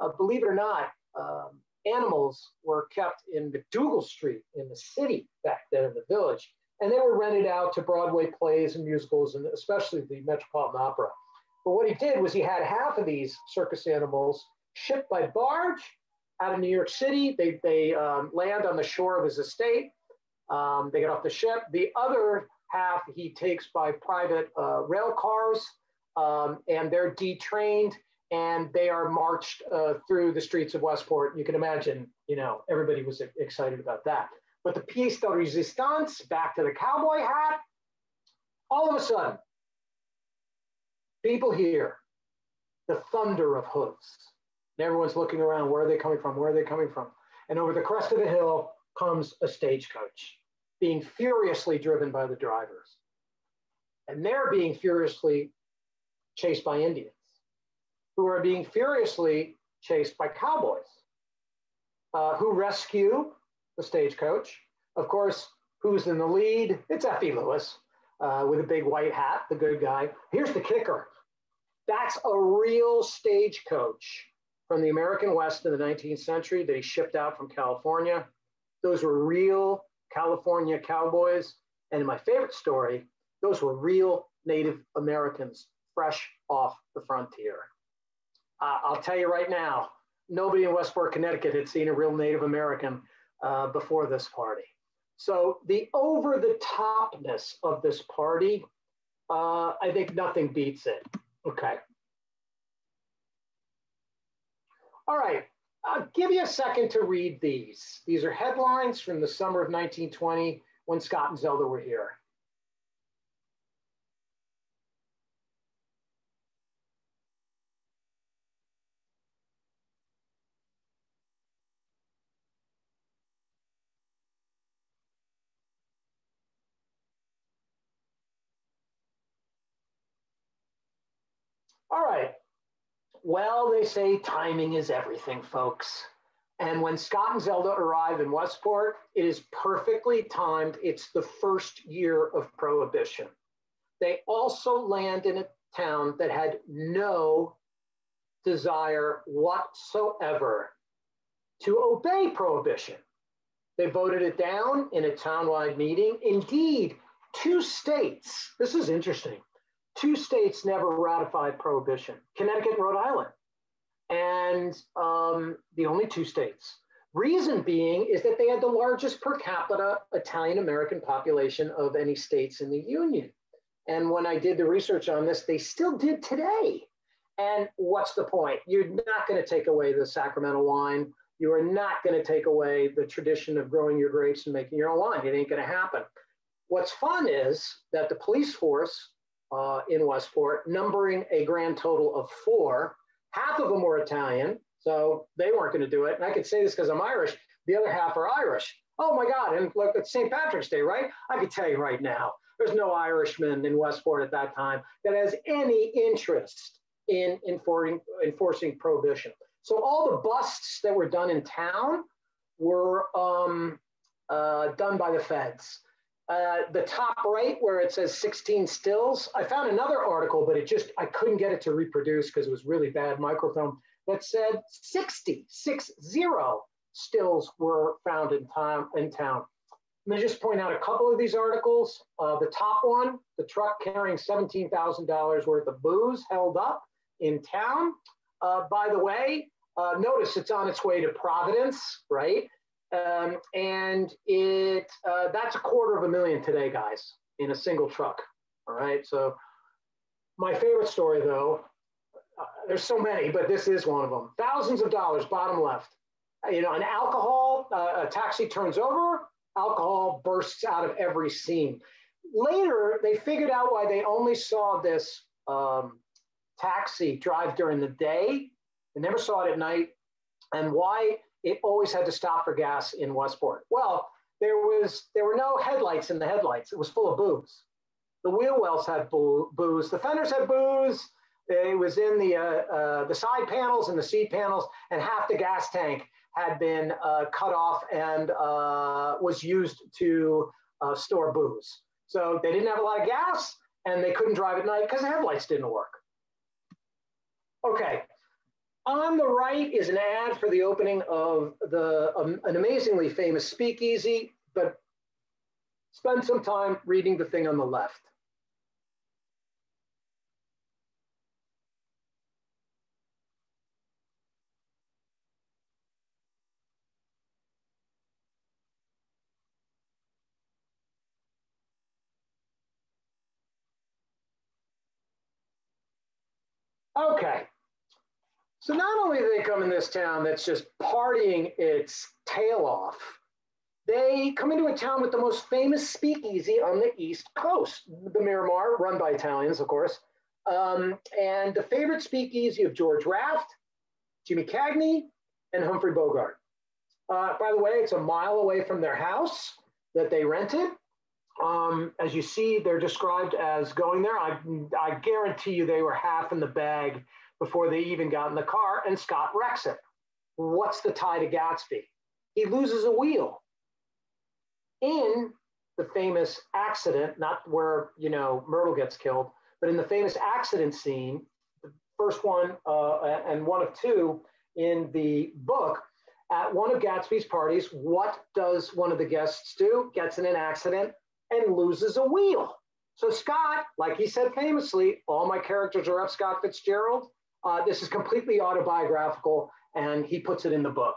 uh, believe it or not, um, animals were kept in MacDougal Street in the city back then in the village. And they were rented out to Broadway plays and musicals, and especially the Metropolitan Opera. But what he did was he had half of these circus animals shipped by barge out of New York City. They, they um, land on the shore of his estate. Um, they get off the ship. The other half he takes by private uh, rail cars, um, and they're detrained and they are marched uh, through the streets of Westport. You can imagine, you know, everybody was excited about that. But the pièce de résistance, back to the cowboy hat, all of a sudden, people hear the thunder of hooves. And everyone's looking around, where are they coming from? Where are they coming from? And over the crest of the hill comes a stagecoach being furiously driven by the drivers. And they're being furiously chased by Indians, who are being furiously chased by cowboys, uh, who rescue the stagecoach. Of course, who's in the lead? It's F.E. Lewis uh, with a big white hat, the good guy. Here's the kicker that's a real stagecoach from the American West in the 19th century that he shipped out from California. Those were real California cowboys. And in my favorite story, those were real Native Americans fresh off the frontier. Uh, I'll tell you right now, nobody in Westport, Connecticut had seen a real Native American uh, before this party. So the over the topness of this party, uh, I think nothing beats it. Okay. All right, I'll give you a second to read these. These are headlines from the summer of 1920 when Scott and Zelda were here. All right, well, they say timing is everything, folks. And when Scott and Zelda arrive in Westport, it is perfectly timed. It's the first year of Prohibition. They also land in a town that had no desire whatsoever to obey Prohibition. They voted it down in a townwide meeting. Indeed, two states, this is interesting, two states never ratified prohibition Connecticut and Rhode Island. And um, the only two states. Reason being is that they had the largest per capita Italian American population of any states in the Union. And when I did the research on this, they still did today. And what's the point? You're not going to take away the sacramental wine. You are not going to take away the tradition of growing your grapes and making your own wine. It ain't going to happen. What's fun is that the police force uh, in Westport, numbering a grand total of four. Half of them were Italian, so they weren't going to do it. And I could say this because I'm Irish. The other half are Irish. Oh my God! And look, it's St. Patrick's Day, right? I can tell you right now, there's no Irishman in Westport at that time that has any interest in enforcing, enforcing prohibition. So all the busts that were done in town were um, uh, done by the feds. Uh, the top right where it says 16 stills, I found another article, but it just, I couldn't get it to reproduce because it was really bad microfilm that said 60, six zero stills were found in, time, in town. Let me just point out a couple of these articles. Uh, the top one, the truck carrying $17,000 worth of booze held up in town. Uh, by the way, uh, notice it's on its way to Providence, right? Um, and it uh, that's a quarter of a million today, guys, in a single truck. All right. So my favorite story, though, uh, there's so many, but this is one of them. Thousands of dollars, bottom left. You know, an alcohol, uh, a taxi turns over, alcohol bursts out of every scene. Later, they figured out why they only saw this um, taxi drive during the day. They never saw it at night. And why it always had to stop for gas in Westport? Well, there was there were no headlights in the headlights. It was full of booze. The wheel wells had booze. The fenders had booze. It was in the uh, uh, the side panels and the seat panels, and half the gas tank had been uh, cut off and uh, was used to uh, store booze. So they didn't have a lot of gas, and they couldn't drive at night because the headlights didn't work. Okay, on the right is an ad for the opening of the um, an amazingly famous speakeasy, but spend some time reading the thing on the left. Okay. So not only do they come in this town that's just partying its tail off, they come into a town with the most famous speakeasy on the East Coast, the Miramar, run by Italians, of course, um, and the favorite speakeasy of George Raft, Jimmy Cagney, and Humphrey Bogart. Uh, by the way, it's a mile away from their house that they rented. Um, as you see, they're described as going there. I, I guarantee you they were half in the bag before they even got in the car, and Scott wrecks it. What's the tie to Gatsby? He loses a wheel. In the famous accident, not where, you know, Myrtle gets killed, but in the famous accident scene, the first one uh, and one of two in the book, at one of Gatsby's parties, what does one of the guests do? Gets in an accident and loses a wheel. So Scott, like he said famously, all my characters are F. Scott Fitzgerald. Uh, this is completely autobiographical, and he puts it in the book.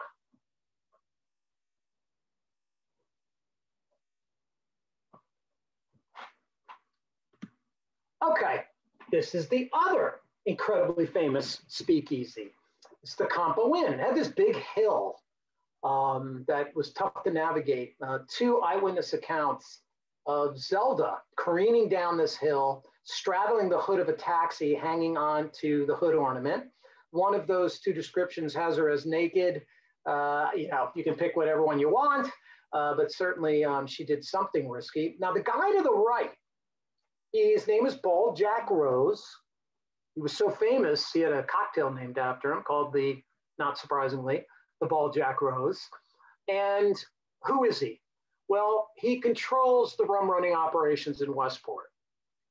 Okay, this is the other incredibly famous speakeasy. It's the Compo Inn. It had this big hill um, that was tough to navigate. Uh, two eyewitness accounts of Zelda careening down this hill, straddling the hood of a taxi, hanging on to the hood ornament. One of those two descriptions has her as naked. Uh, you know, you can pick whatever one you want, uh, but certainly um, she did something risky. Now, the guy to the right, his name is Bald Jack Rose. He was so famous, he had a cocktail named after him called the, not surprisingly, the Bald Jack Rose. And who is he? Well, he controls the rum running operations in Westport.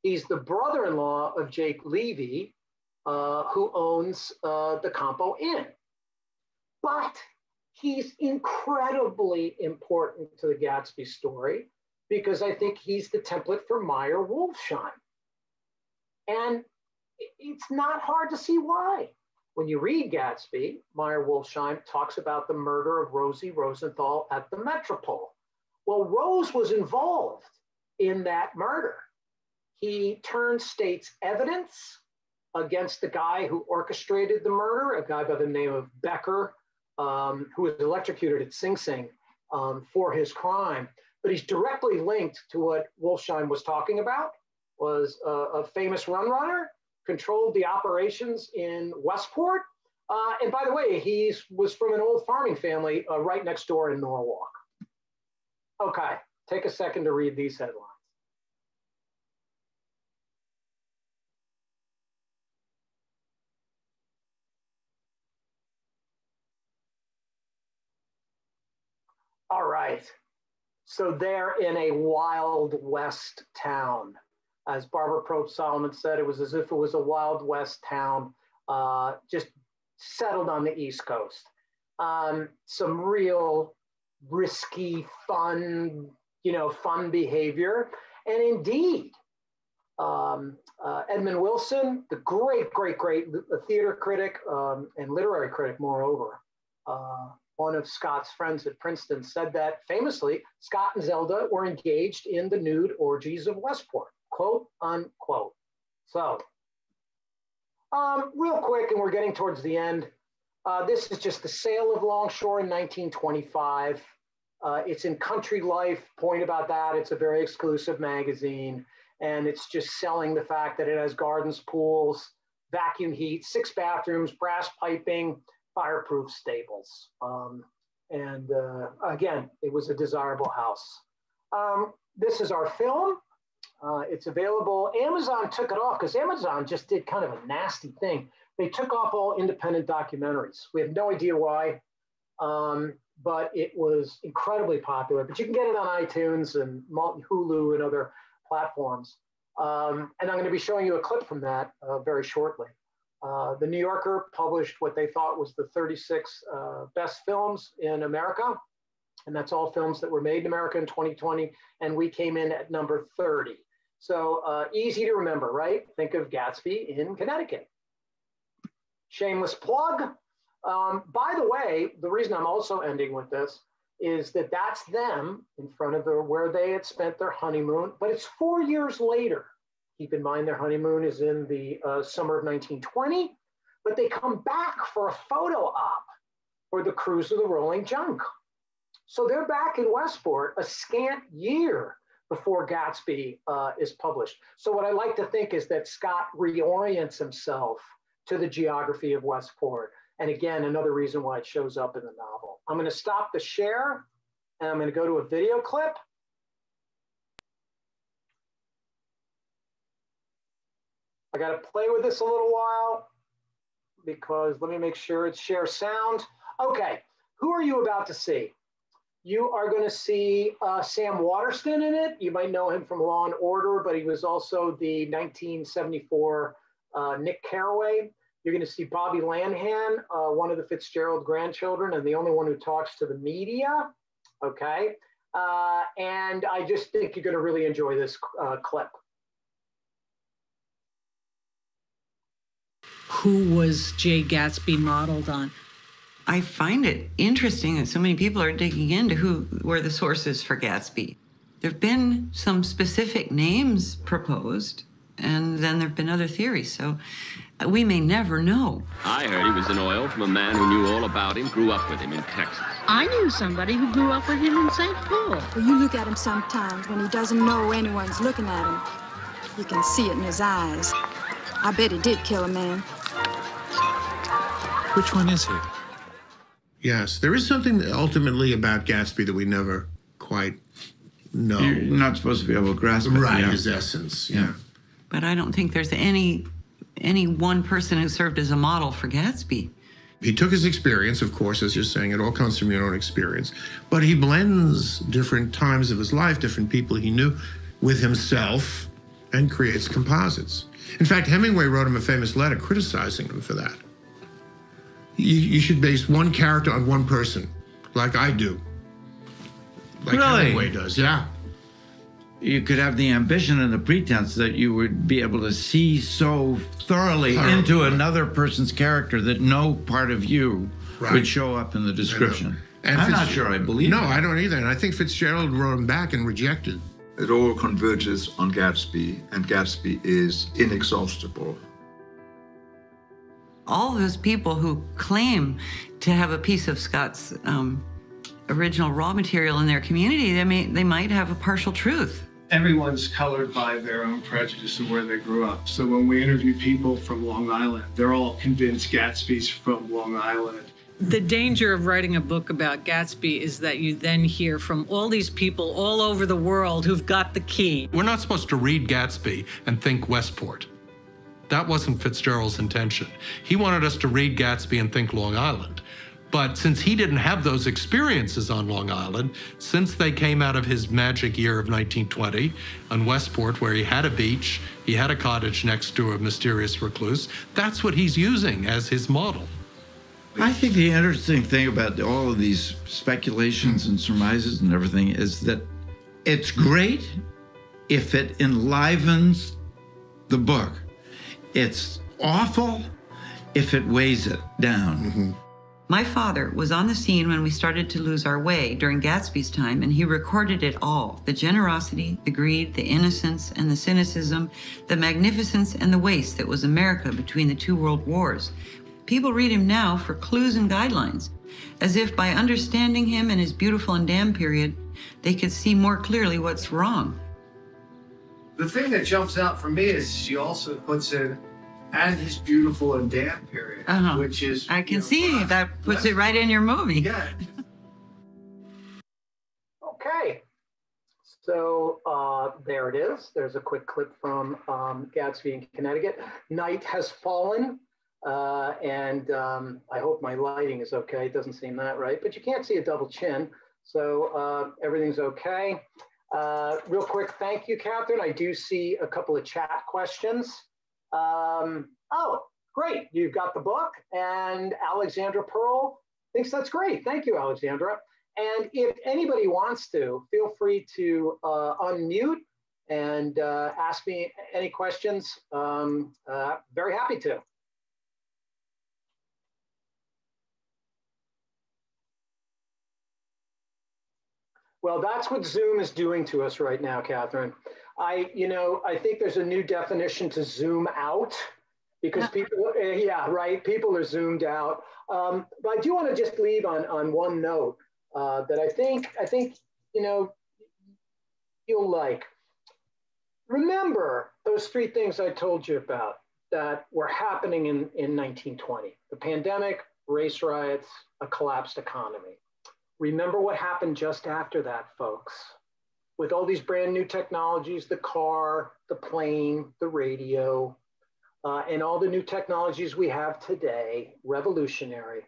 He's the brother in law of Jake Levy, uh, who owns uh, the Compo Inn. But he's incredibly important to the Gatsby story because I think he's the template for Meyer Wolfsheim. And it's not hard to see why. When you read Gatsby, Meyer Wolfsheim talks about the murder of Rosie Rosenthal at the Metropole. Well, Rose was involved in that murder. He turned state's evidence against the guy who orchestrated the murder, a guy by the name of Becker, um, who was electrocuted at Sing Sing um, for his crime. But he's directly linked to what Wolfsheim was talking about, was a, a famous run runner, controlled the operations in Westport. Uh, and by the way, he was from an old farming family uh, right next door in Norwalk. Okay, take a second to read these headlines. All right. So they're in a wild west town. As Barbara Probst Solomon said, it was as if it was a wild west town uh, just settled on the East Coast. Um, some real risky, fun, you know, fun behavior. And indeed, um, uh, Edmund Wilson, the great, great, great theater critic um, and literary critic, moreover, uh, one of Scott's friends at Princeton said that famously, Scott and Zelda were engaged in the nude orgies of Westport, quote unquote. So, um, real quick, and we're getting towards the end. Uh, this is just the sale of Longshore in 1925. Uh, it's in Country Life, point about that. It's a very exclusive magazine. and it's just selling the fact that it has gardens, pools, vacuum heat, six bathrooms, brass piping, fireproof stables. Um, and uh, again, it was a desirable house. Um, this is our film. Uh, it's available. Amazon took it off because Amazon just did kind of a nasty thing. They took off all independent documentaries. We have no idea why, um, but it was incredibly popular. But you can get it on iTunes and Hulu and other platforms. Um, and I'm going to be showing you a clip from that uh, very shortly. Uh, the New Yorker published what they thought was the 36 uh, best films in America. And that's all films that were made in America in 2020. And we came in at number 30. So uh, easy to remember, right? Think of Gatsby in Connecticut. Shameless plug. Um, by the way, the reason I'm also ending with this is that that's them in front of the, where they had spent their honeymoon, but it's four years later. Keep in mind their honeymoon is in the uh, summer of 1920, but they come back for a photo op for the cruise of the Rolling Junk. So they're back in Westport a scant year before Gatsby uh, is published. So what I like to think is that Scott reorients himself to the geography of Westport. And again, another reason why it shows up in the novel. I'm going to stop the share and I'm going to go to a video clip. I got to play with this a little while because let me make sure it's share sound. Okay, who are you about to see? You are going to see uh, Sam Waterston in it. You might know him from Law and Order, but he was also the 1974 uh, Nick Carraway. You're going to see Bobby Lanahan, uh, one of the Fitzgerald grandchildren, and the only one who talks to the media. Okay. Uh, and I just think you're going to really enjoy this uh, clip. Who was Jay Gatsby modeled on? I find it interesting that so many people are digging into who were the sources for Gatsby. There have been some specific names proposed, and then there have been other theories. So we may never know. I heard he was in oil from a man who knew all about him, grew up with him in Texas. I knew somebody who grew up with him in St. Paul. Well, you look at him sometimes when he doesn't know anyone's looking at him. You can see it in his eyes. I bet he did kill a man. Which one is he? Yes, there is something ultimately about Gatsby that we never quite know. You're not supposed to be able to grasp it. Right, yeah. his essence. Yeah. But I don't think there's any any one person who served as a model for Gatsby. He took his experience, of course, as you're saying, it all comes from your own experience, but he blends different times of his life, different people he knew with himself and creates composites. In fact, Hemingway wrote him a famous letter criticizing him for that. You, you should base one character on one person, like I do. Like Really? Hemingway does, yeah. You could have the ambition and the pretense that you would be able to see so thoroughly Thoroughly, into right. another person's character that no part of you Right. would show up in the description. And I'm not sure I believe No, that. I don't either. And I think Fitzgerald wrote him back and rejected. It all converges on Gatsby, and Gatsby is inexhaustible. All those people who claim to have a piece of Scott's um, original raw material in their community, they may they might have a partial truth. everyone's colored by their own prejudice and where they grew up. So when we interview people from Long Island, they're all convinced Gatsby's from Long Island. The danger of writing a book about Gatsby is that you then hear from all these people all over the world who've got the key. We're not supposed to read Gatsby and think Westport. That wasn't Fitzgerald's intention. He wanted us to read Gatsby and think Long Island. But since he didn't have those experiences on Long Island, since they came out of his magic year of 1920 on Westport, where he had a beach, he had a cottage next to a mysterious recluse, that's what he's using as his model. I think the interesting thing about all of these speculations and surmises and everything is that it's great if it enlivens the book. It's awful if it weighs it down. Mm-hmm. My father was on the scene when we started to lose our way during Gatsby's time, and he recorded it all the generosity, the greed, the innocence, and the cynicism, the magnificence, and the waste that was America between the two world wars. People read him now for clues and guidelines, as if by understanding him and his beautiful and damned period, they could see more clearly what's wrong. The thing that jumps out for me is she also puts in and his beautiful and damp period, Uh-huh. which is I can see that puts it right in your movie. Yeah. Okay. So uh, there it is. There's a quick clip from um, Gatsby in Connecticut. Night has fallen. Uh, and um, I hope my lighting is okay. It doesn't seem that right, but you can't see a double chin. So uh, everything's okay. Uh, real quick, thank you, Catherine. I do see a couple of chat questions. Um, oh, great. You've got the book, and Alexandra Pearl thinks that's great. Thank you, Alexandra. And if anybody wants to, feel free to uh, unmute and uh, ask me any questions. Um, uh, very happy to. Well, that's what Zoom is doing to us right now, Catherine. I, you know, I think there's a new definition to zoom out because people, eh, yeah, right. People are zoomed out. Um, but I do want to just leave on on one note uh, that I think I think you know you'll like. Remember those three things I told you about that were happening in, in 1920: the pandemic, race riots, a collapsed economy. Remember what happened just after that, folks. With all these brand new technologies, the car, the plane, the radio, uh, and all the new technologies we have today, revolutionary.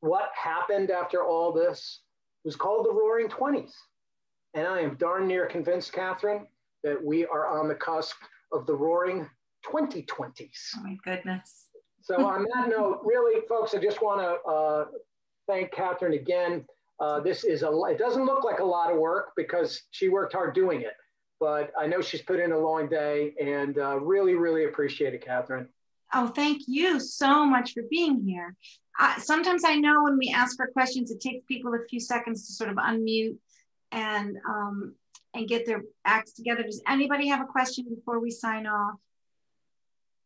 What happened after all this was called the Roaring Twenties. And I am darn near convinced, Catherine, that we are on the cusp of the Roaring 2020s. Oh my goodness. So on that note, really, folks, I just want to uh, thank Catherine again. Uh, this is a, it doesn't look like a lot of work because she worked hard doing it, but I know she's put in a long day and uh, really, really appreciate it, Catherine. Oh, thank you so much for being here. Sometimes I know when we ask for questions, it takes people a few seconds to sort of unmute and um, and get their acts together. Does anybody have a question before we sign off?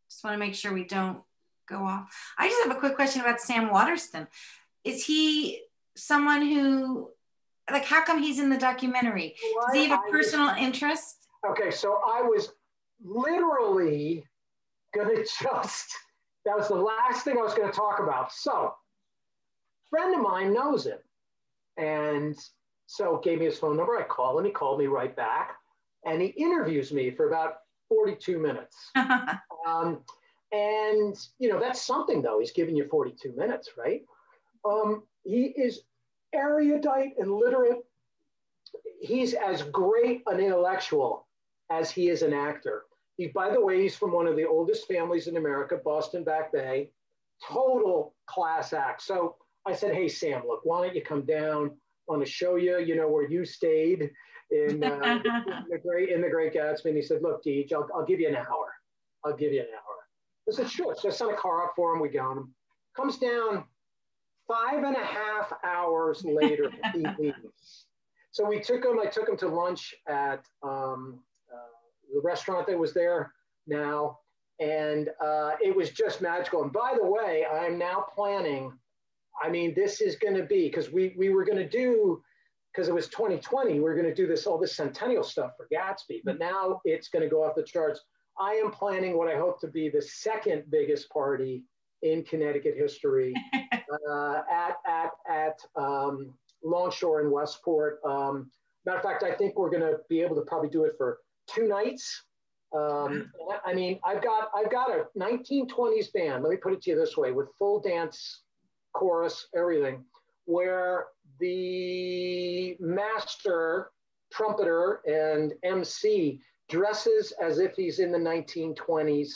Just want to make sure we don't go off. I just have a quick question about Sam Waterston. Is he someone who, like, how come he's in the documentary? Does he have a personal interest? Okay, so I was literally gonna just, that was the last thing I was gonna talk about. So, friend of mine knows him. And so gave me his phone number. I called him, he called me right back. And he interviews me for about 42 minutes. um, and you know, that's something though. He's giving you 42 minutes, right? Um, he is erudite and literate. He's as great an intellectual as he is an actor. He, by the way, he's from one of the oldest families in America, Boston Back Bay. Total class act. So I said, "Hey Sam, look, why don't you come down? I want to show you, you know, where you stayed in, uh, in the great in the Great Gatsby." And he said, "Look, Deej, I'll, I'll give you an hour. I'll give you an hour." I said, "Sure." So I sent a car up for him. We got him. Comes down five and a half hours later. he leaves. So we took him. I took him to lunch at um, uh, the restaurant that was there now, and uh, it was just magical. And by the way, I'm now planning. I mean, this is going to be because we we were going to do because it was 2020. We were going to do this all this centennial stuff for Gatsby, but now it's going to go off the charts. I am planning what I hope to be the second biggest party in Connecticut history uh, at at at um, Longshore in Westport. Um, matter of fact, I think we're going to be able to probably do it for two nights. Um, I mean, I've got I've got a 1920s band. Let me put it to you this way: with full dance, chorus, everything, where the master trumpeter and MC dresses as if he's in the 1920s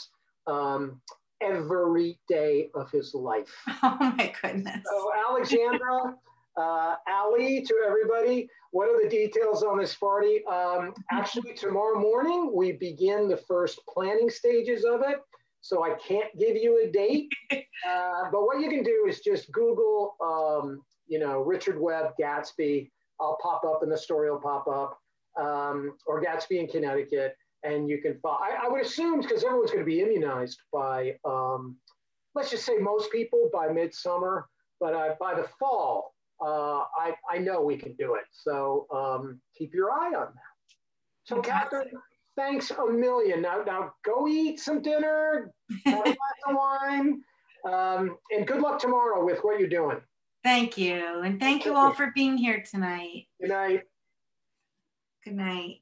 um, every day of his life. Oh my goodness. So Alexandra, uh, Ali, to everybody, what are the details on this party? Um, actually, tomorrow morning we begin the first planning stages of it. So I can't give you a date, uh, but what you can do is just Google, um, you know, Richard Webb Gatsby. I'll pop up and the story will pop up, um, or Gatsby in Connecticut, and you can follow. I, I would assume because everyone's going to be immunized by, um, let's just say most people by midsummer, but uh, by the fall, uh, I, I know we can do it. So um, keep your eye on that. So, Catherine, thanks a million. Now, now go eat some dinner, have a glass of wine, um, and good luck tomorrow with what you're doing. Thank you. And thank you all for being here tonight. Good night. Good night.